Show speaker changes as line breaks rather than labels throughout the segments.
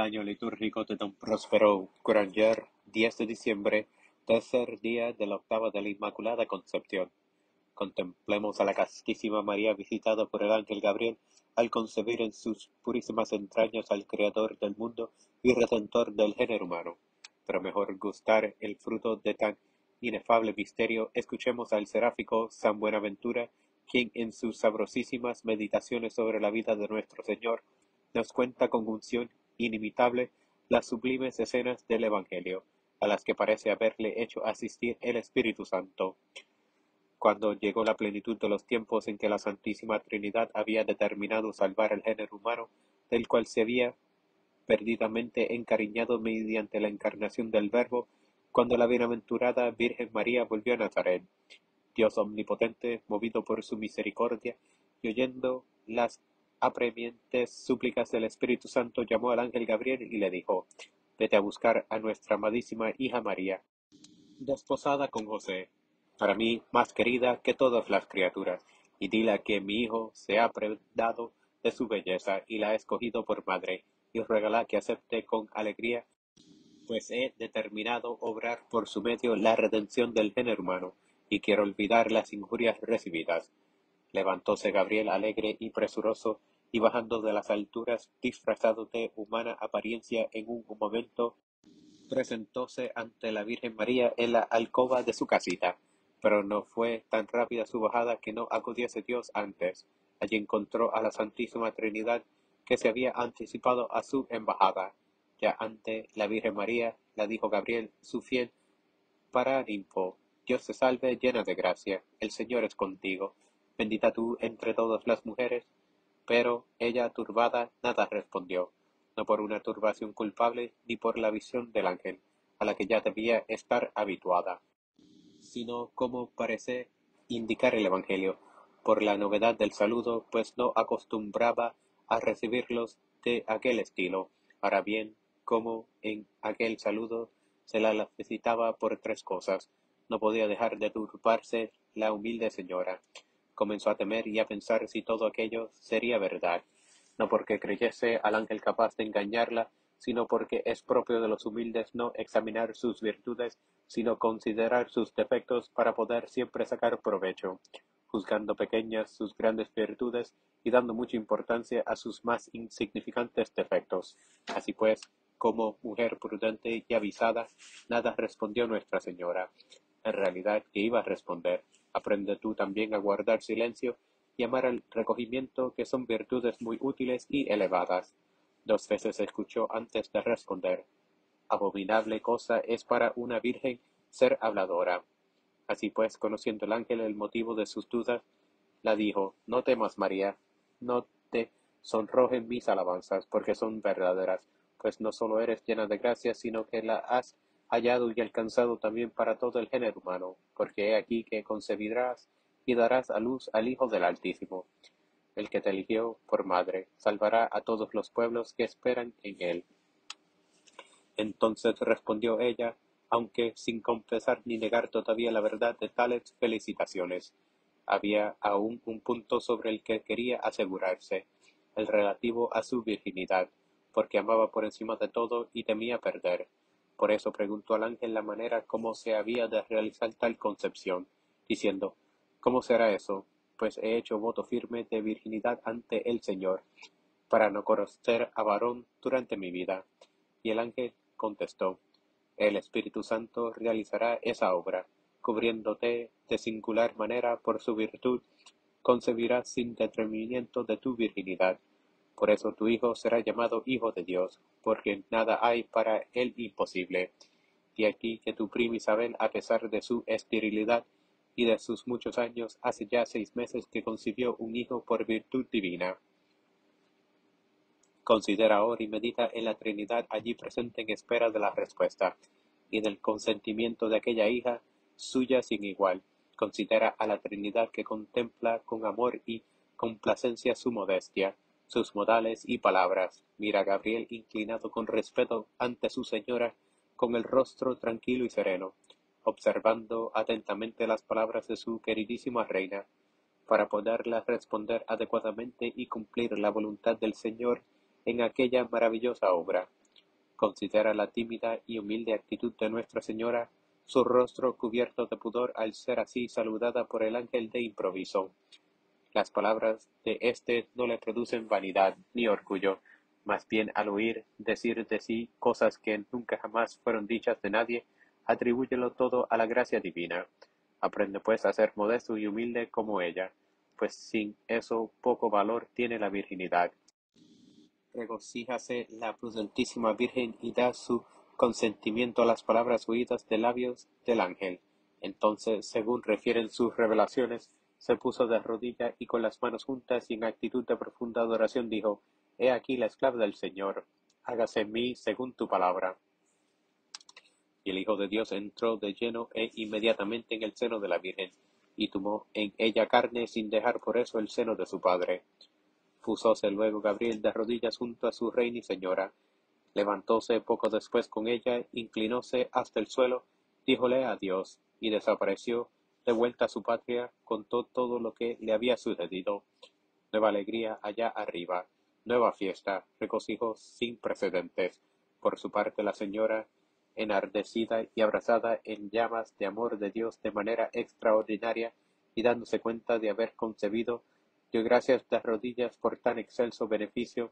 año litúrgico de Don Próspero Granger, 10 de diciembre, tercer día de la octava de la Inmaculada Concepción. Contemplemos a la castísima María visitada por el ángel Gabriel al concebir en sus purísimas entrañas al Creador del mundo y Redentor del género humano. Pero mejor gustar el fruto de tan inefable misterio, escuchemos al seráfico San Buenaventura, quien en sus sabrosísimas meditaciones sobre la vida de nuestro Señor nos cuenta con unción inimitable las sublimes escenas del Evangelio, a las que parece haberle hecho asistir el Espíritu Santo. Cuando llegó la plenitud de los tiempos en que la Santísima Trinidad había determinado salvar el género humano, del cual se había perdidamente encariñado mediante la encarnación del Verbo, cuando la bienaventurada Virgen María volvió a Nazaret. Dios omnipotente, movido por su misericordia, y oyendo las apremiantes súplicas del Espíritu Santo, llamó al ángel Gabriel y le dijo, Vete a buscar a nuestra amadísima hija María, desposada con José, para mí más querida que todas las criaturas, y dile que mi hijo se ha predado de su belleza y la ha escogido por madre, y ruégala que acepte con alegría, pues he determinado obrar por su medio la redención del género humano, y quiero olvidar las injurias recibidas. Levantóse Gabriel alegre y presuroso, y bajando de las alturas, disfrazado de humana apariencia en un momento, presentóse ante la Virgen María en la alcoba de su casita. Pero no fue tan rápida su bajada que no acudiese Dios antes. Allí encontró a la Santísima Trinidad que se había anticipado a su embajada. Ya ante la Virgen María la dijo Gabriel, su fiel paraninfo. Dios te salve llena de gracia, el Señor es contigo. Bendita tú entre todas las mujeres pero ella turbada nada respondió, no por una turbación culpable ni por la visión del ángel, a la que ya debía estar habituada, sino como parece indicar el Evangelio, por la novedad del saludo, pues no acostumbraba a recibirlos de aquel estilo. Ahora bien, como en aquel saludo se la necesitaba por tres cosas, no podía dejar de turbarse la humilde señora, comenzó a temer y a pensar si todo aquello sería verdad, no porque creyese al ángel capaz de engañarla, sino porque es propio de los humildes no examinar sus virtudes, sino considerar sus defectos para poder siempre sacar provecho, juzgando pequeñas sus grandes virtudes y dando mucha importancia a sus más insignificantes defectos. Así pues, como mujer prudente y avisada, nada respondió Nuestra Señora. En realidad, que iba a responder? Aprende tú también a guardar silencio y amar el recogimiento, que son virtudes muy útiles y elevadas. Dos veces escuchó antes de responder. Abominable cosa es para una virgen ser habladora. Así pues, conociendo el ángel el motivo de sus dudas, la dijo, No temas, María, no te sonrojen mis alabanzas, porque son verdaderas, pues no solo eres llena de gracia, sino que la has hallado y alcanzado también para todo el género humano, porque he aquí que concebirás y darás a luz al Hijo del Altísimo. El que te eligió por madre salvará a todos los pueblos que esperan en él. Entonces respondió ella, aunque sin confesar ni negar todavía la verdad de tales felicitaciones. Había aún un punto sobre el que quería asegurarse, el relativo a su virginidad, porque amaba por encima de todo y temía perder por eso preguntó al ángel la manera cómo se había de realizar tal concepción, diciendo, ¿Cómo será eso? Pues he hecho voto firme de virginidad ante el Señor, para no conocer a varón durante mi vida. Y el ángel contestó, El Espíritu Santo realizará esa obra, cubriéndote de singular manera por su virtud, concebirás sin determinamiento de tu virginidad por eso tu hijo será llamado Hijo de Dios, porque nada hay para él imposible. Y aquí que tu prima Isabel, a pesar de su esterilidad y de sus muchos años, hace ya seis meses que concibió un hijo por virtud divina. Considera ahora y medita en la Trinidad allí presente en espera de la respuesta y del consentimiento de aquella hija suya sin igual. Considera a la Trinidad que contempla con amor y complacencia su modestia, sus modales y palabras. Mira a Gabriel inclinado con respeto ante su señora, con el rostro tranquilo y sereno, observando atentamente las palabras de su queridísima reina, para poderlas responder adecuadamente y cumplir la voluntad del Señor en aquella maravillosa obra. Considera la tímida y humilde actitud de Nuestra Señora, su rostro cubierto de pudor al ser así saludada por el ángel de improviso. Las palabras de éste no le producen vanidad ni orgullo, más bien al oír decir de sí cosas que nunca jamás fueron dichas de nadie, atribúyelo todo a la gracia divina. Aprende pues a ser modesto y humilde como ella, pues sin eso poco valor tiene la virginidad. Regocíjase la prudentísima Virgen y da su consentimiento a las palabras oídas de labios del ángel. Entonces, según refieren sus revelaciones, se puso de rodilla y con las manos juntas y en actitud de profunda adoración dijo, He aquí la esclava del Señor, hágase en mí según tu palabra. Y el Hijo de Dios entró de lleno e inmediatamente en el seno de la Virgen y tomó en ella carne sin dejar por eso el seno de su padre. Púsose luego Gabriel de rodillas junto a su reina y señora, levantóse poco después con ella, inclinóse hasta el suelo, díjole adiós, y desapareció, de vuelta a su patria, contó todo lo que le había sucedido. Nueva alegría allá arriba, nueva fiesta, regocijo sin precedentes. Por su parte la señora, enardecida y abrazada en llamas de amor de Dios de manera extraordinaria y dándose cuenta de haber concebido, dio gracias de rodillas por tan excelso beneficio,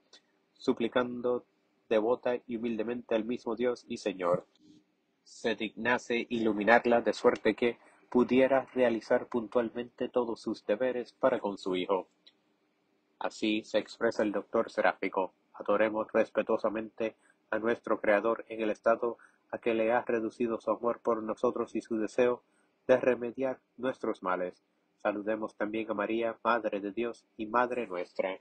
suplicando devota y humildemente al mismo Dios y Señor, se dignase iluminarla de suerte que pudiera realizar puntualmente todos sus deberes para con su Hijo. Así se expresa el doctor seráfico. Adoremos respetuosamente a nuestro Creador en el estado a que le ha reducido su amor por nosotros y su deseo de remediar nuestros males. Saludemos también a María, Madre de Dios y Madre nuestra.